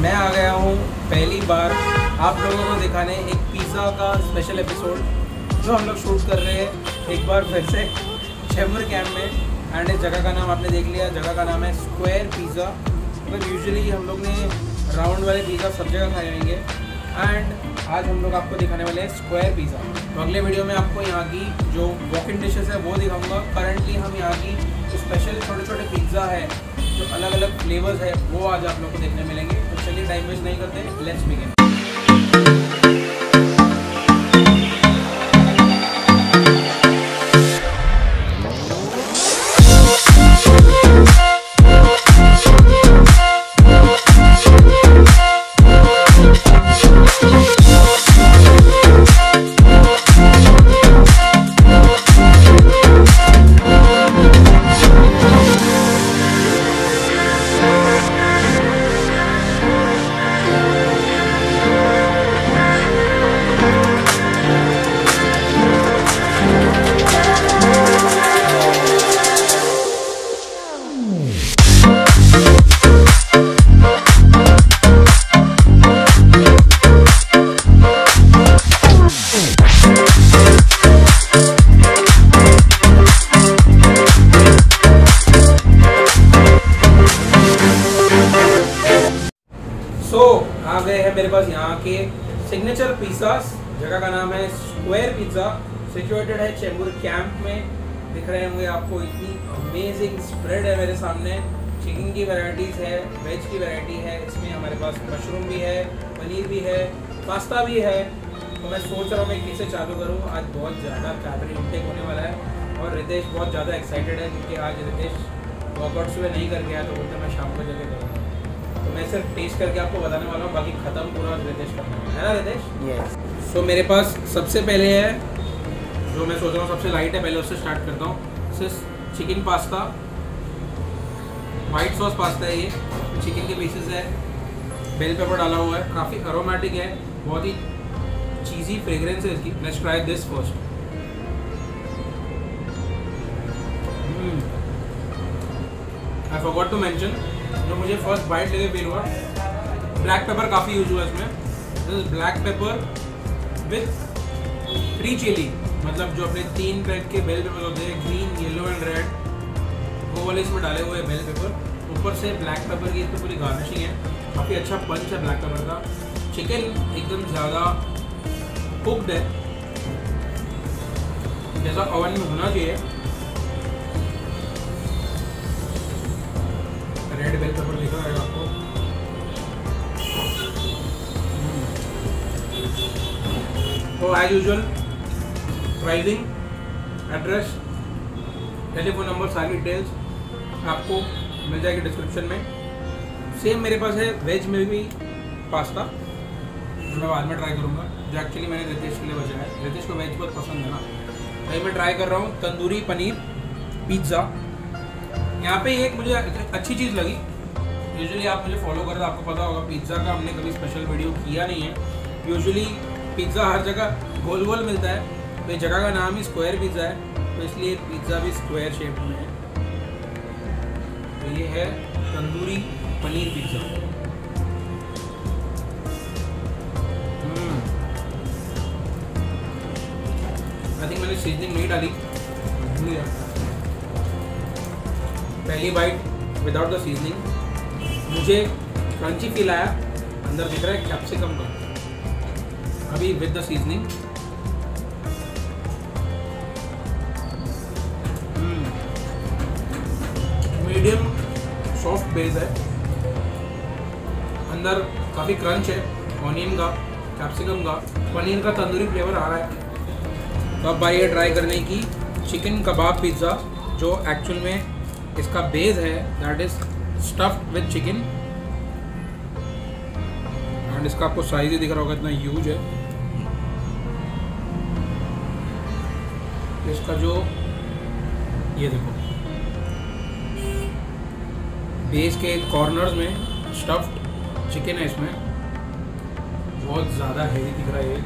मैं आ गया हूँ पहली बार। आप लोगों को दिखाने एक पिज़्ज़ा का स्पेशल एपिसोड जो हम लोग शूट कर रहे हैं। एक बार फिर से चैम्बर कैम्प में। एंड इस जगह का नाम आपने देख लिया। जगह का नाम है स्क्वायर पिज़्ज़ा मतलब यूजुअली हम लोग ने राउंड वाले पिज़्ज़ा सब जगह खाए होंगे। एंड आज हम लोग आपको दिखाने वाले हैं स्क्वायर पिज़्ज़ा तो अगले वीडियो में आपको यहाँ की जो वॉक इन डिशेस है, वो दिखाऊँगा। करंटली हम यहाँ की जो स्पेशल छोटे छोटे पिज़्ज़ा है। जो अलग अलग फ्लेवर्स है, वो आज आप लोग को देखने मिलेंगे। टाइम वेस्ट नहीं करते लेट्स बिगिन सो so, आ गए हैं मेरे पास यहाँ के सिग्नेचर पिज़्ज़ास जगह का नाम है स्क्वायर पिज़्ज़ा सिचुएटेड है चेंबूर कैंप में। दिख रहे होंगे आपको इतनी अमेजिंग स्प्रेड है मेरे सामने। चिकन की वैरायटीज़ है वेज की वैरायटी है इसमें हमारे पास मशरूम भी है पनीर भी है पास्ता भी है। तो मैं सोच रहा हूँ मैं किसे चालू करूँ। आज बहुत ज़्यादा कैलोरी इंटेक होने वाला है और रितेश बहुत ज़्यादा एक्साइटेड है क्योंकि आज रितेश वर्कआउट सुबह नहीं करके आया तो बोलते मैं शाम को जगह करूँगा। मैं सिर्फ़ टेस्ट करके आपको बताने वाला हूँ बाकी ख़त्म पूरा रितेश करना है। ना रितेश? यस सो मेरे पास सबसे पहले है जो मैं सोच रहा हूँ सबसे लाइट है पहले उससे स्टार्ट करता हूँ। सिर्फ़ chicken pasta white sauce pasta है ये। चिकन के पीसेस है बेल पेपर डाला हुआ है। काफ़ी अरोमेटिक है बहुत ही चीज़ी फ्रेग्रेंस है इसकी। Let's try this first I forgot to mention जो मुझे फ़र्स्ट बाइट लेके फील हुआ। ब्लैक पेपर काफ़ी यूज़ हुआ इसमें। This black pepper with three chilli मतलब जो अपने तीन टाइप के बेल पेपर होते हैं ग्रीन येलो एंड रेड वो वाले इसमें डाले हुए हैं बेल पेपर ऊपर से ब्लैक पेपर की इसमें पूरी गार्निशिंग है। काफ़ी अच्छा पंच है ब्लैक पेपर का। चिकन एकदम ज़्यादा कुकड है। जैसा ओवन में होना चाहिए। रेड बेल पेपर लिखा है आपको। तो as usual pricing address telephone number सारी डिटेल्स आपको मिल जाएगी डिस्क्रिप्शन में। सेम मेरे पास है वेज में भी पास्ता जो मैं बाद में ट्राई करूँगा। जो एक्चुअली मैंने रितेश के लिए बचाया है। रितेश को वेज बहुत पसंद है ना। वही मैं ट्राई कर रहा हूँ। तंदूरी पनीर पिज़्ज़ा यहाँ पे एक मुझे अच्छी चीज़ लगी। यूजुअली आप मुझे फॉलो करें, आपको पता होगा पिज़्ज़ा का हमने कभी स्पेशल वीडियो किया नहीं है। यूजुअली पिज़्ज़ा हर जगह गोल गोल मिलता है तो जगह का नाम ही स्क्वायर पिज़्ज़ा है तो इसलिए पिज़्ज़ा भी स्क्वायर शेप में है। तो ये है tandoori paneer pizza I think मैंने सीजनिंग नहीं डाली। भूल गया पहली बाइट विदाउट द सीजनिंग मुझे क्रंची फील आया, अंदर दिख रहा है कैप्सिकम का। अभी with the seasoning medium soft base है। अंदर काफ़ी क्रंच है ऑनियन का कैप्सिकम का। पनीर का तंदूरी फ्लेवर आ रहा है। तो अब भाई ये ट्राई करने की चिकन कबाब पिज़्ज़ा जो एक्चुअल में इसका बेस है that is stuffed with chicken and इसका आपको साइज़ ही दिख रहा होगा, इतना ह्यूज है। इसका जो, ये देखो। बेस के कॉर्नर्स में स्टफ्ड चिकन है इसमें। बहुत ज़्यादा हेवी दिख रहा है ये।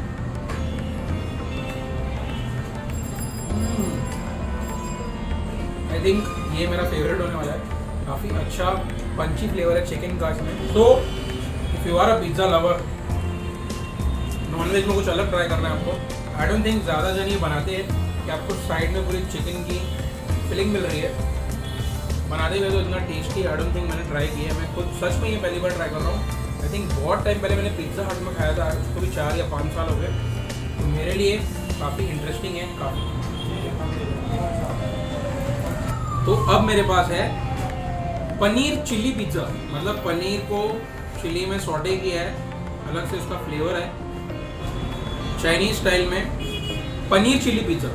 आई थिंक ये मेरा फेवरेट होने वाला है। काफ़ी अच्छा पंची फ्लेवर है चिकन का इसमें तो if you are a pizza lover non-veg में कुछ अलग ट्राई करना है आपको। आई डोंट थिंक ज़्यादा जन ये बनाते हैं कि आपको साइड में पूरी चिकन की फिलिंग मिल रही है। बनाते हुए तो इतना टेस्टी आई डोंट थिंक मैंने ट्राई किया है। मैं खुद सच में ये पहली बार ट्राई कर रहा हूँ। आई थिंक बहुत टाइम पहले मैंने पिज़्ज़ा हट में खाया था उसको भी चार या पाँच साल हो गए। तो मेरे लिए काफ़ी इंटरेस्टिंग है, काफ़ी तो अब मेरे पास है पनीर चिल्ली पिज़्ज़ा। मतलब पनीर को चिल्ली में सॉटे किया है। अलग से उसका फ्लेवर है। चाइनीज़ स्टाइल में paneer chilli pizza.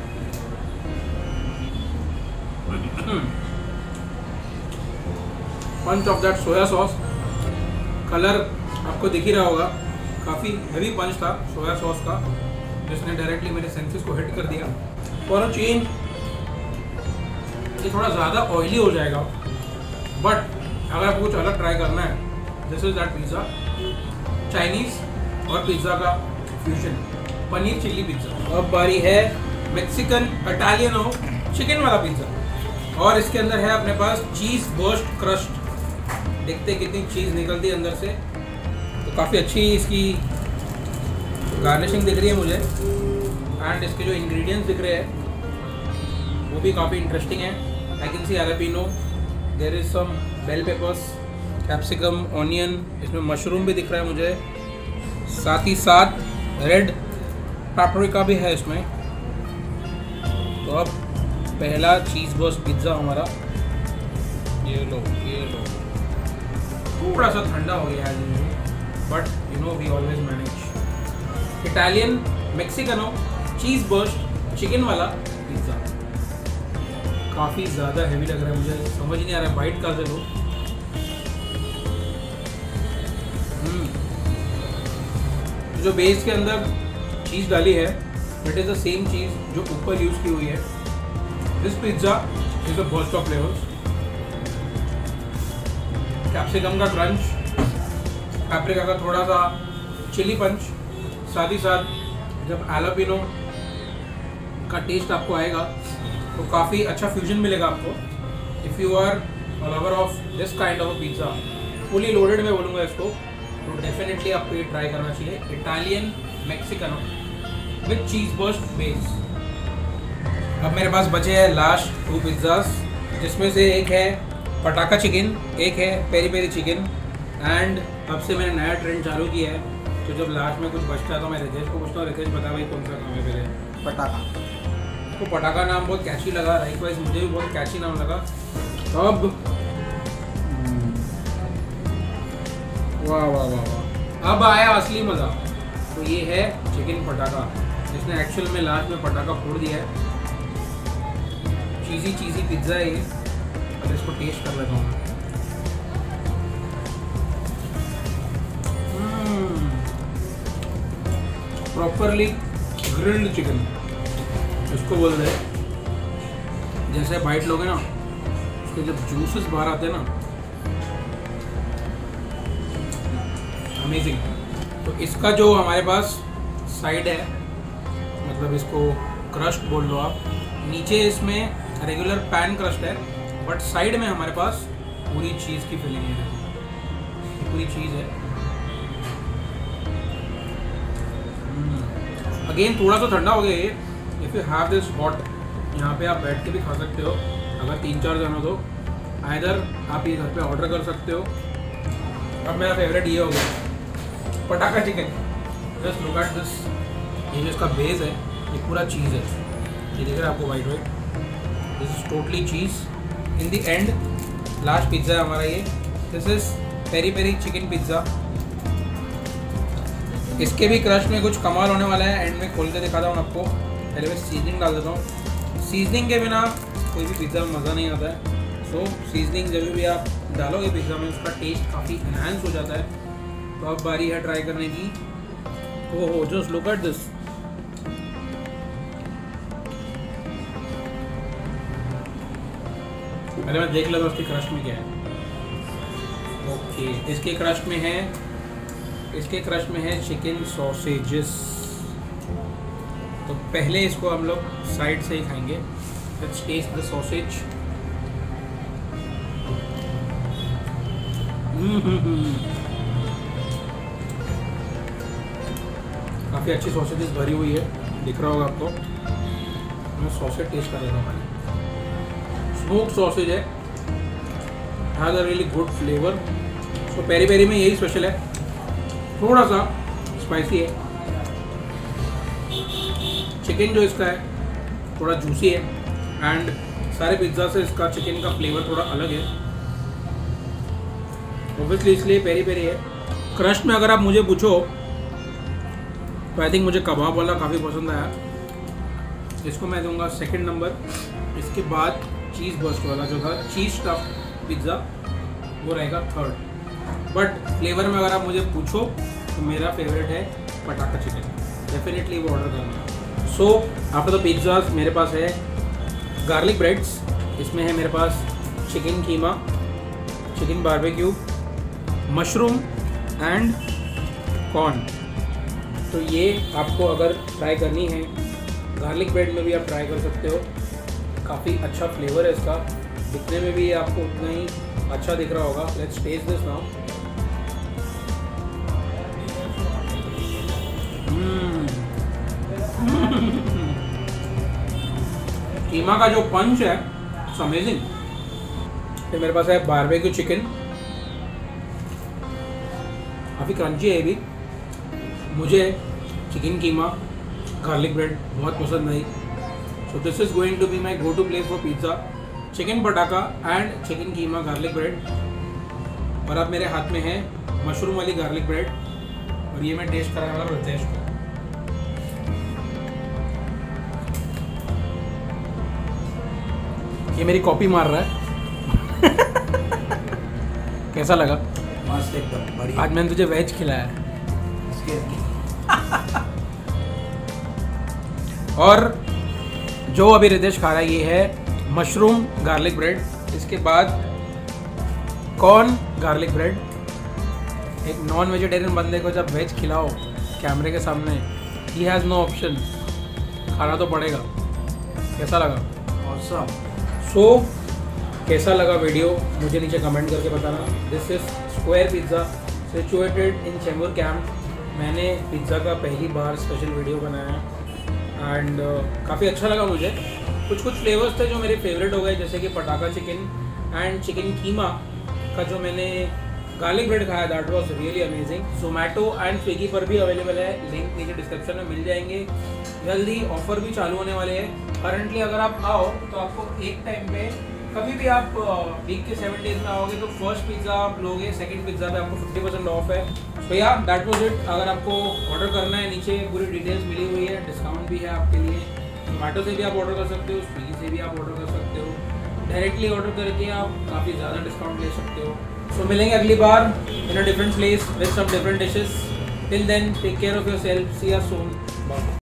Punch of that soya sauce colour आपको दिख ही रहा होगा। काफ़ी हैवी पंच था सोया सॉस का। जिसने डायरेक्टली मेरे सेंसेस को हिट कर दिया। फॉर अ चेंज ये थोड़ा ज़्यादा ऑयली हो जाएगा। बट अगर आपको कुछ अलग ट्राई करना है this is that pizza Chinese और पिज़्ज़ा का फ्यूजन पनीर चिल्ली पिज़्ज़ा अब बारी है मेक्सिकन इटालियनो चिकन वाला पिज़्ज़ा और इसके अंदर है अपने पास चीज़ बर्स्ट क्रस्ट देखते कितनी चीज़ निकलती है अंदर से। तो काफ़ी अच्छी इसकी गार्निशिंग दिख रही है मुझे। एंड इसके जो इंग्रेडिएंट्स दिख रहे हैं, वो भी काफ़ी इंटरेस्टिंग है। I can see jalapeno there is some bell peppers capsicum onion इसमें मशरूम भी दिख रहा है मुझे। साथ ही साथ रेड पापरिका भी है इसमें। तो अब पहला चीज़ बस पिज़्ज़ा हमारा। ये लो ये लो। थोड़ा सा ठंडा हो गया है but you know we always manage Italian Mexicano cheese burst chicken वाला पिज़्ज़ा काफ़ी ज़्यादा हैवी लग रहा है मुझे। समझ नहीं आ रहा है बाइट का से लो। जो बेस के अंदर चीज़ डाली है it is the same cheese जो ऊपर यूज़ की हुई है। This pizza is a burst of flavours capsicum का क्रंच पैप्रिका का थोड़ा सा चिली पंच साथ ही साथ जब एलोपिनो का टेस्ट आपको आएगा तो काफ़ी अच्छा फ्यूजन मिलेगा आपको। If you are lover of this kind of pizza fully loaded में बोलूँगा इसको तो डेफिनेटली आपको ये ट्राई करना चाहिए। Italian Mexicano with cheese burst base अब मेरे पास बचे हैं लास्ट टू पिज़्ज़ास जिसमें से एक है पटाखा चिकन एक है पेरी पेरी चिकन एंड तब से मैंने नया ट्रेंड चालू किया है। तो जब लास्ट में कुछ बचता है तो मैं रितेश को पूछता हूँ, रितेश, बता भाई कौन सा काम है पहले? पटाखा। तो पटाखा नाम बहुत कैची लगा राइट वाइज मुझे भी बहुत कैची नाम लगा। अब वाह वाह वाह वाह। अब आया असली मज़ा तो ये है चिकन पटाखा, जिसने एक्चुअल में लास्ट में पटाखा फोड़ दिया है। चीज़ी चीज़ी पिज़्ज़ा है ये, अब इसको टेस्ट कर लेता हूँ प्रॉपरली ग्रिल्ड चिकन इसको बोल रहे जैसे बाइट लोगे ना, उसके जब जूसेस बाहर आते हैं ना अमेजिंग तो इसका जो हमारे पास साइड है मतलब इसको क्रस्ट बोल लो आप, नीचे इसमें रेगुलर पैन क्रस्ट है बट साइड में हमारे पास पूरी चीज़ की फिलिंग है। पूरी चीज़ है। अगेन थोड़ा सा ठंडा हो गया ये। If you have this hot यहाँ पे आप बैठ के भी खा सकते हो। अगर तीन चार जन हो तो। आइधर आप ये घर पे ऑर्डर कर सकते हो। अब मेरा फेवरेट ये हो गया पटाखा chicken just look at this ये जो इसका बेस है, ये पूरा चीज़ है। ये दिख रहा आपको white white this is totally cheese in the end last pizza है हमारा ये। This is peri peri chicken pizza इसके भी क्रश में कुछ कमाल होने वाला है। एंड में खोल के दिखाता हूँ आपको। पहले मैं सीजनिंग डाल देता हूँ। सीजनिंग के बिना कोई भी पिज़्ज़ा में मज़ा नहीं आता है। सो सीजनिंग जब भी आप डालोगे पिज़्ज़ा में, उसका टेस्ट काफ़ी इन्हांस हो जाता है। तो अब बारी है ट्राई करने की। ओ हो जस्ट लुक एट दिस पहले मैं देख लेता उसकी क्रश में क्या है। ओके इसके क्रश में है इसके क्रश में है चिकन सॉसेजेस तो पहले इसको हम लोग साइड से ही खाएँगे। टेस्ट द सॉसेज काफ़ी अच्छी सॉसेजेस भरी हुई है। दिख रहा होगा आपको। मैं सॉसेज टेस्ट कर लेता हूँ स्मोक सॉसेज है। Has a really good flavour so peri peri में यही स्पेशल है। थोड़ा सा स्पाइसी है। चिकन जो इसका है, थोड़ा जूसी है एंड सारे पिज़्ज़ा से इसका चिकन का फ्लेवर थोड़ा अलग है। ऑब्वियसली इसलिए पेरी पेरी है। क्रश में अगर आप मुझे पूछो तो आई थिंक मुझे कबाब वाला काफ़ी पसंद आया। इसको मैं दूँगा सेकंड नंबर इसके बाद चीज़ बस्ट वाला, जो था चीज़ स्टफ़ पिज़्ज़ा वो रहेगा थर्ड बट फ्लेवर में अगर आप मुझे पूछो तो मेरा फेवरेट है पटाखा चिकन डेफिनेटली वो ऑर्डर करना सो आफ्टर द पिज्ज़ाज मेरे पास है गार्लिक ब्रेड्स इसमें है मेरे पास chicken keema chicken barbecue mushroom and corn तो ये आपको अगर ट्राई करनी है गार्लिक ब्रेड में भी आप ट्राई कर सकते हो। काफ़ी अच्छा फ्लेवर है इसका। दिखने में भी आपको उतना ही अच्छा दिख रहा होगा। Let's test this now keema का जो पंच है अमेजिंग फिर मेरे पास है बारबेक्यू चिकन काफ़ी क्रंची है भी. मुझे चिकन कीमा गार्लिक ब्रेड बहुत पसंद आई. So this is going to be my go to place for pizza chicken patakha and chicken keema garlic bread और अब मेरे हाथ में है मशरूम वाली गार्लिक ब्रेड और ये मैं टेस्ट कराने वाला रितेश को. ये मेरी कॉपी मार रहा है। कैसा लगा? मस्त एकदम बढ़िया। आज मैंने तुझे वेज खिलाया है। और जो अभी रितेश खा रहा है ये है मशरूम गार्लिक ब्रेड। इसके बाद कॉर्न गार्लिक ब्रेड। एक नॉन वेजिटेरियन बंदे को जब वेज खिलाओ कैमरे के सामने ही हैज़ नो ऑप्शन खाना तो पड़ेगा। कैसा लगा? ऑसम सो so, कैसा लगा वीडियो मुझे नीचे कमेंट करके बताना। This is square pizza situated in Chembur camp मैंने पिज़्ज़ा का पहली बार स्पेशल वीडियो बनाया। एंड uh, काफ़ी अच्छा लगा मुझे। कुछ कुछ फ्लेवर्स थे जो मेरे फेवरेट हो गए जैसे कि पटाखा चिकन एंड चिकन कीमा का जो मैंने गार्लिक ब्रेड खाया that was really amazing Zomato and Swiggy पर भी अवेलेबल है लिंक नीचे डिस्क्रिप्शन में मिल जाएँगे. जल्दी ऑफ़र भी चालू होने वाले हैं. करंटली अगर आप आओ तो आपको एक टाइम पे कभी भी आप वीक के सेवन डेज़ में आओगे तो फ़र्स्ट पिज़्ज़ा आप लोगे सेकंड पिज़्ज़ा पे आपको फिफ्टी परसेंट ऑफ़ है. तो या दैट वॉज़ इट अगर आपको ऑर्डर करना है, नीचे पूरी डिटेल्स मिली हुई है डिस्काउंट भी है आपके लिए. जोमेटो से भी आप ऑर्डर कर सकते हो स्विगी से भी आप ऑर्डर कर सकते हो. डायरेक्टली ऑर्डर करके आप काफ़ी ज़्यादा डिस्काउंट ले सकते हो. सो मिलेंगे अगली बार in a different place with some different dishes till then take care of your self see are soon bye